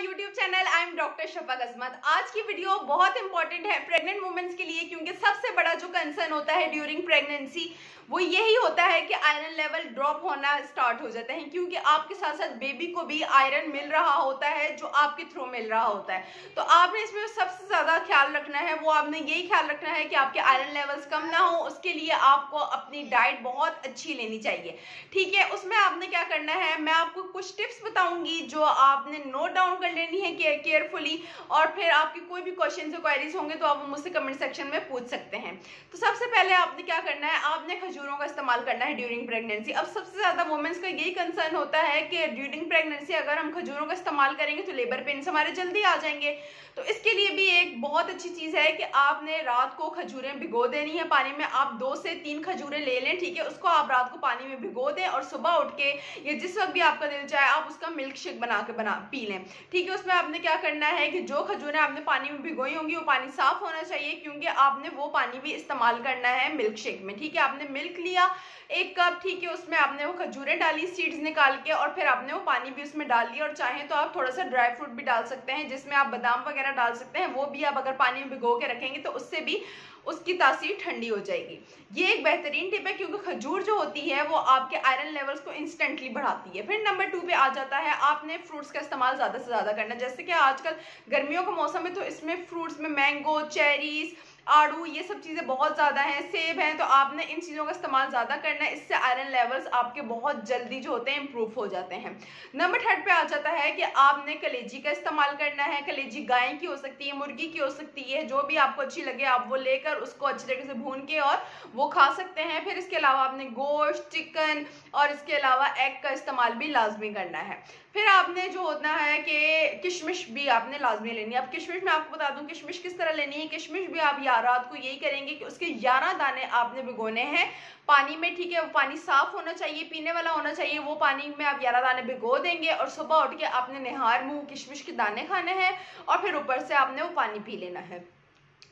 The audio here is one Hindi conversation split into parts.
My YouTube channel I am doctor Shafaq Azmat आज की वीडियो बहुत इंपॉर्टेंट है प्रेग्नेंट वुमेन्स के लिए, क्योंकि सबसे बड़ा जो कंसर्न होता है ड्यूरिंग प्रेगनेंसी वो यही होता है कि आयरन लेवल ड्रॉप होना स्टार्ट हो जाता है, क्योंकि आपके साथ साथ बेबी को भी आयरन मिल रहा होता है, जो आपके थ्रू मिल रहा होता है। तो आपने इसमें सबसे ज़्यादा ख्याल रखना है, वो आपने यही ख्याल रखना है कि आपके आयरन लेवल्स कम ना हो, उसके लिए आपको अपनी डाइट बहुत अच्छी लेनी चाहिए। ठीक है, उसमें आपने क्या करना है, मैं आपको कुछ टिप्स बताऊँगी जो आपने नोट डाउन कर लेनी है केयरफुली और फिर आपकी कोई भी क्वेश्चन क्वारीज होंगे तो आप मुझसे कमेंट सेक्शन में पूछ सकते हैं। तो सबसे पहले आपने क्या करना है? आपने खजूरों का इस्तेमाल करना है ड्यूरिंग प्रेगनेंसी अब सबसे ज़्यादा वुमेंस का यही कंसर्न होता है कि ड्यूरिंग प्रेगनेंसी अगर हम खजूरों का इस्तेमाल करेंगे तो लेबर पेन्स हमारे जल्दी आ जाएँगे। तो इसके लिए भी एक बहुत अच्छी चीज़ है कि आपने रात को खजूरें भिगो देनी है पानी में। आप दो से तीन खजूरें ले लें, ठीक है? उसको आप रात को पानी में भिगो दें और सुबह उठ के या जिस वक्त भी आपका दिल चाहे, आप उसका मिल्क शेक बना के बना, पी लें। ठीक है उसमें आपने क्या करना है कि जो खजूरें आपने पानी में भिगोई होंगी, वो पानी साफ़ होना चाहिए, क्योंकि आपने वो पानी भी इस्तेमाल करना है मिल्क शेक में, ठीक है? आपने मिल्क लिया, एक कप ठीक है, उसमें आपने वो खजूरें डाली सीड्स निकाल के, और फिर आपने वो पानी भी उसमें डाल लिया, और चाहें तो आप थोड़ा सा ड्राई फ्रूट भी डाल सकते हैं, जिसमें आप बादाम वगैरह डाल सकते हैं, वो भी आप अगर पानी में भिगो के रखेंगे तो उससे भी उसकी तासीर ठंडी हो जाएगी। ये एक बेहतरीन टिप है क्योंकि खजूर जो होती है, वो आपके आयरन लेवल्स को इंस्टेंटली बढ़ाती है। फिर नंबर टू पे आ जाता है, आपने फ्रूट्स का इस्तेमाल ज़्यादा से ज़्यादा करना। जैसे कि आजकल गर्मियों का मौसम है तो इसमें फ्रूट्स में मैंगो चेरीज़ आड़ू, ये सब चीज़ें बहुत ज़्यादा हैं, सेब हैं तो आपने इन चीज़ों का इस्तेमाल ज़्यादा करना है। इससे आयरन लेवल्स आपके बहुत जल्दी जो होते हैं इंप्रूव हो जाते हैं। नंबर थर्ड पे आ जाता है कि आपने कलेजी का इस्तेमाल करना है, कलेजी गाय की हो सकती है, मुर्गी की हो सकती है, जो भी आपको अच्छी लगे, आप वो लेकर उसको अच्छी तरीके से भून के और वो खा सकते हैं। फिर इसके अलावा आपने गोश्त, चिकन और इसके अलावा एग का इस्तेमाल भी लाजमी करना है। फिर आपने जो होता है कि किशमिश भी आपने लाजमी लेनी है। अब किशमिश में आपको बता दूँ, किशमिश किस तरह लेनी है? किशमिश भी आप या रात को यही करेंगे कि उसके ग्यारह दाने आपने भिगोने हैं। पानी में ठीक है पानी साफ़ होना चाहिए, पीने वाला होना चाहिए, वो पानी में आप ग्यारह दाने भिगो देंगे और सुबह उठ के आपने निहार, मुँह, किशमिश के दाने खाने हैं और फिर ऊपर से आपने वो पानी पी लेना है।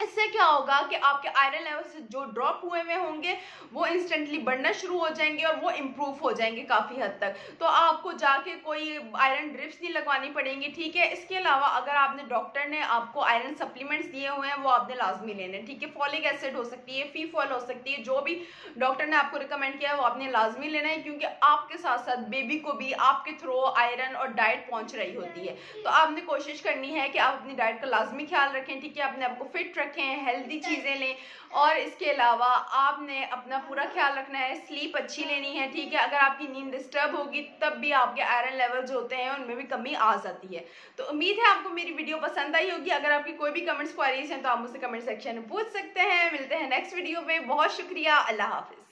इससे क्या होगा कि आपके आयरन लेवल जो ड्रॉप हुए हुए होंगे, वो इंस्टेंटली बढ़ना शुरू हो जाएँगे और वो इम्प्रूव हो जाएँगे काफ़ी हद तक। तो आपको जाके कोई आयरन ड्रिप्स नहीं लगवानी पड़ेंगी, ठीक है? इसके अलावा अगर आपने डॉक्टर ने आपको आयरन सप्लीमेंट्स दिए हुए हैं, वो आपने लाजमी लेने ठीक है? फॉलिक एसिड हो सकती है फ़ी फॉल हो सकती है, जो भी डॉक्टर ने आपको रिकमेंड किया है, वो आपने लाजमी लेना है, क्योंकि आपके साथ साथ बेबी को भी आपके थ्रू आयरन और डाइट पहुँच रही होती है। तो आपने कोशिश करनी है कि आप अपनी डाइट का लाजमी ख्याल रखें, ठीक है? अपने आपको फिट रखें हेल्दी चीज़ें लें। और इसके अलावा आपने अपना पूरा ख्याल रखना है स्लीप अच्छी लेनी है ठीक है? अगर आपकी नींद डिस्टर्ब होगी तब भी आपके आयरन लेवल जो होते हैं उनमें भी कमी आ जाती है। तो उम्मीद है आपको मेरी वीडियो पसंद आई होगी। अगर आपकी कोई भी कमेंट्स क्वारीज हैं तो आप मुझसे कमेंट सेक्शन में पूछ सकते हैं। मिलते हैं नेक्स्ट वीडियो में। बहुत शुक्रिया। अल्लाह हाफिज़।